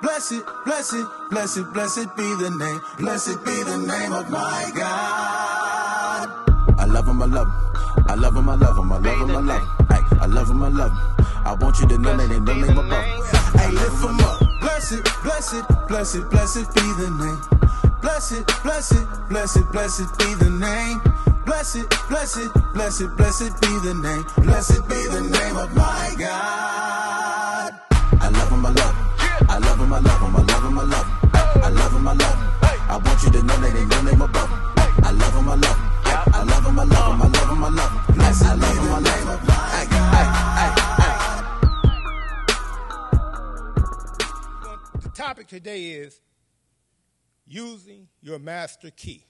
Blessed, blessed, blessed, blessed be the name. Blessed be the name of my God. I love him, I love him. I love him, I love him, I love him, I love him. I love him, I love him. I want you to know that ain't no name above. Hey, lift him up. Blessed, blessed, blessed, blessed be the name. Blessed, blessed, blessed, blessed be the name. Blessed, blessed, blessed, blessed be the name. Blessed be the name of my God. Today is using your master key.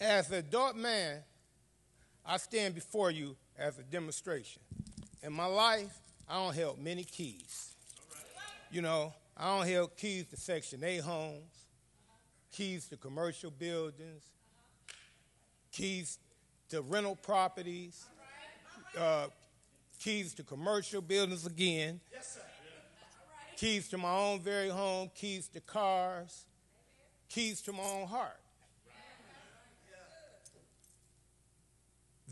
As an adult man, I stand before you as a demonstration. In my life, I don't hold many keys. You know, I don't hold keys to Section 8 homes, keys to commercial buildings, keys to rental properties, uh, keys to commercial buildings again, keys to my own very home, keys to cars, keys to my own heart.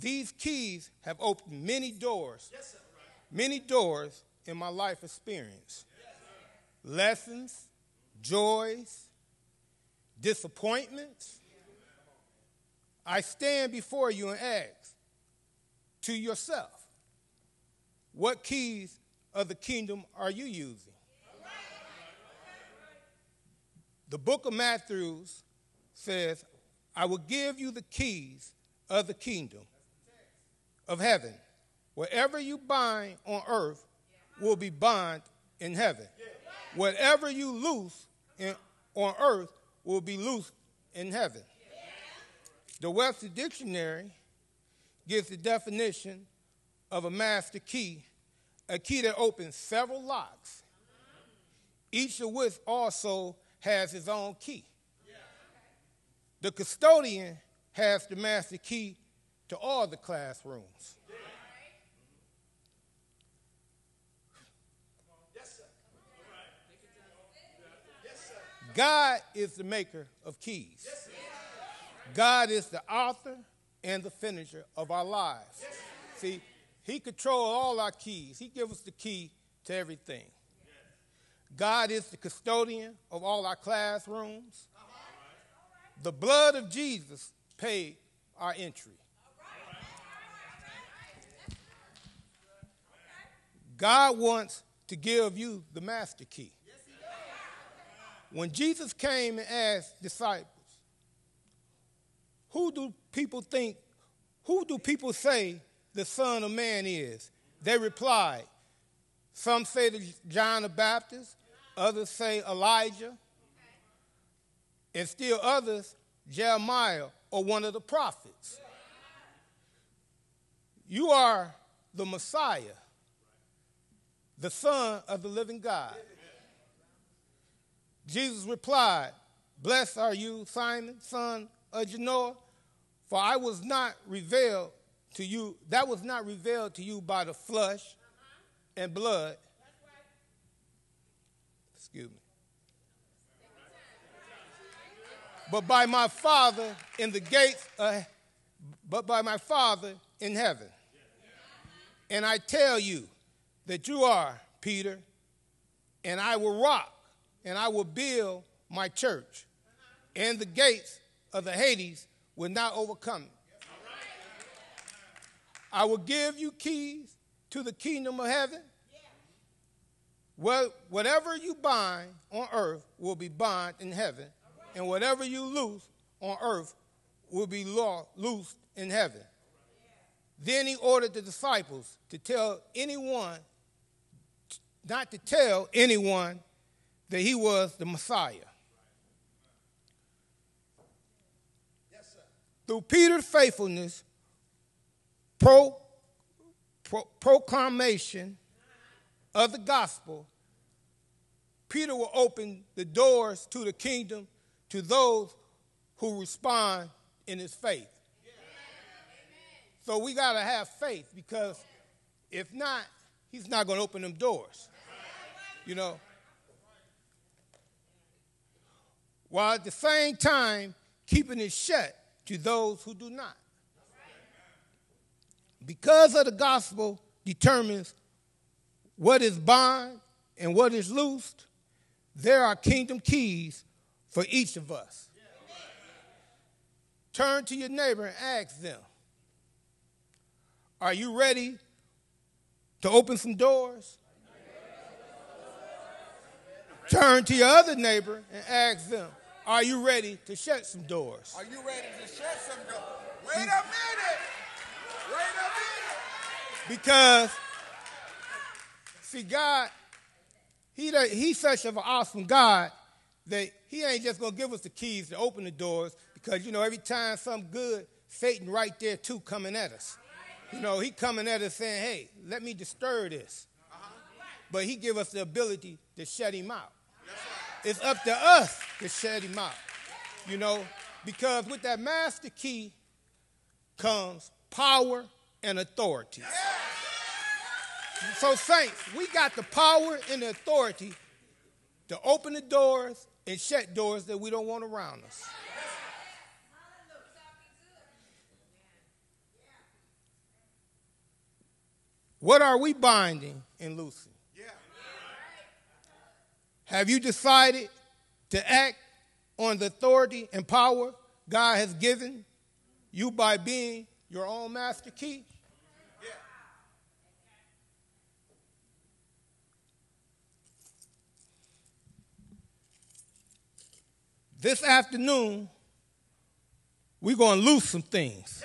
These keys have opened many doors, yes, many doors in my life experience. Yes, Lessons, joys, disappointments. I stand before you and ask to yourself, what keys of the kingdom are you using? The book of Matthew says, I will give you the keys of the kingdom of heaven. Whatever you bind on earth will be bound in heaven. Whatever you loose in, on earth will be loosed in heaven. The Webster Dictionary gives the definition of a master key, a key that opens several locks, each of which also has his own key. The custodian has the master key to all the classrooms. Yes sir. Yes sir. God is the maker of keys. God is the author and the finisher of our lives. See, He controls all our keys. He gives us the key to everything. God is the custodian of all our classrooms. The blood of Jesus paid our entry. God wants to give you the master key. When Jesus came and asked disciples, who do people think, who do people say the Son of Man is? They replied, some say John the Baptist, others say Elijah, and still others, Jeremiah or one of the prophets. You are the Messiah, the Son of the living God. Jesus replied, Blessed are you, Simon, son of Jonah, for I was not revealed to you, that was not revealed to you by the flesh and blood. Excuse me. But by my Father in the gates, uh, but by my Father in heaven. And I tell you that you are Peter, and I will rock and I will build my church, and the gates of the Hades will not overcome it. I will give you keys to the kingdom of heaven. Well, whatever you bind on earth will be bound in heaven, and whatever you loose on earth will be loosed in heaven. Then he ordered the disciples to tell anyone, not to tell anyone that he was the Messiah. Through Peter's faithfulness, pro, pro, proclamation of the gospel, Peter will open the doors to the kingdom to those who respond in his faith. So we got to have faith because if not, he's not going to open them doors. You know? While at the same time, keeping it shut to those who do not. Because of the gospel determines what is bound and what is loosed, there are kingdom keys for each of us. Turn to your neighbor and ask them, Are you ready to open some doors? Turn to your other neighbor and ask them, Are you ready to shut some doors? Are you ready to shut some doors? Wait a minute. Because, see, God, he, He's such of an awesome God that He ain't just going to give us the keys to open the doors because, you know, every time something good, Satan right there too coming at us. You know, he coming at us saying, hey, let me disturb this. But he give us the ability to shut him out. It's up to us to shut him out. You know, because with that master key comes power and authority. So, saints, we got the power and the authority to open the doors and shut doors that we don't want around us. What are we binding and loosing? Have you decided to act on the authority and power God has given you by being your own master key? Yeah. This afternoon, we're going to lose some things.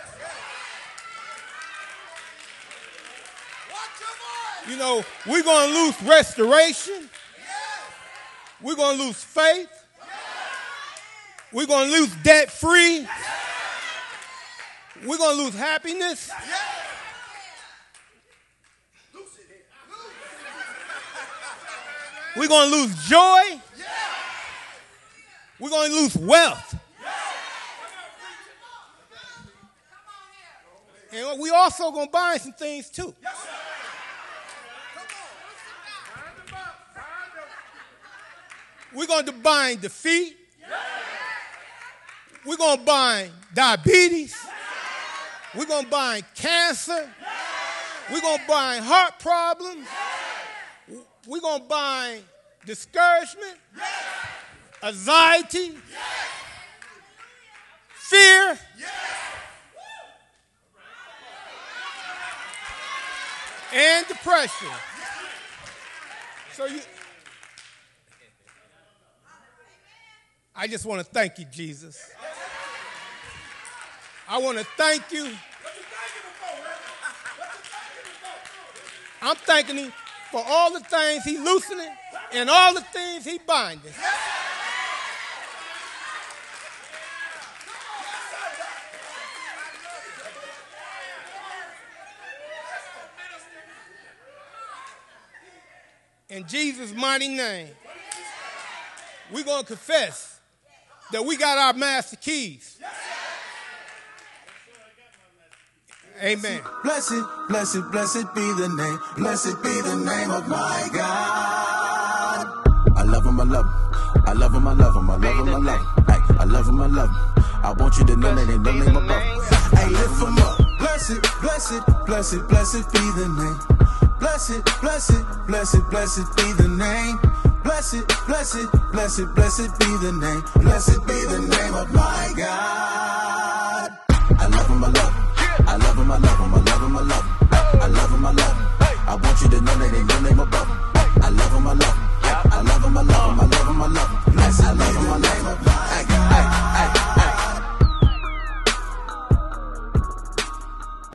You know, we're going to lose restoration. We're going to lose faith. We're going to lose debt free. We're going to lose happiness. We're going to lose joy. We're going to lose wealth. And we also going to buy some things too. We're going to bind defeat. We're going to bind diabetes. We're going to bind cancer. We're going to bind heart problems. We're going to bind discouragement, anxiety, fear. And depression. So you I just want to thank you, Jesus. I want to thank you. I'm thanking him for all the things he loosening and all the things he binding. In Jesus' mighty name, we're going to confess that we got our master keys. Amen. Blessed, blessed, blessed be the name. Blessed be the name of my God. I love him, I love him. I love him, I love him, I love him, I love him. Hey, I love him, I love him. I want you to know that ain't no name above him. Hey, lift him up. Blessed, blessed, blessed, blessed be the name. Blessed, blessed, blessed, blessed be the name. Blessed, blessed, blessed, blessed be the name. Blessed be the name of my God.